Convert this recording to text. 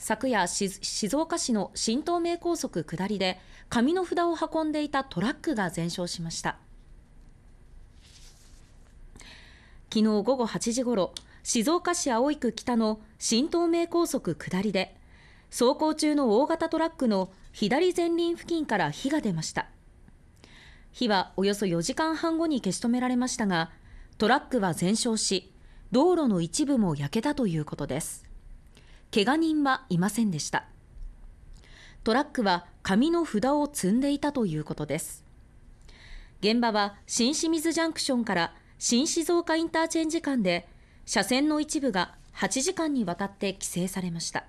昨夜静岡市の新東名高速下りで紙の札を運んでいたトラックが全焼しました。昨日午後8時ごろ静岡市葵区北の新東名高速下りで走行中の大型トラックの左前輪付近から火が出ました。火はおよそ4時間半後に消し止められましたがトラックは全焼し道路の一部も焼けたということです。怪我人はいませんでした。トラックは紙の札を積んでいたということです。現場は新清水ジャンクションから新静岡インターチェンジ間で車線の一部が8時間にわたって規制されました。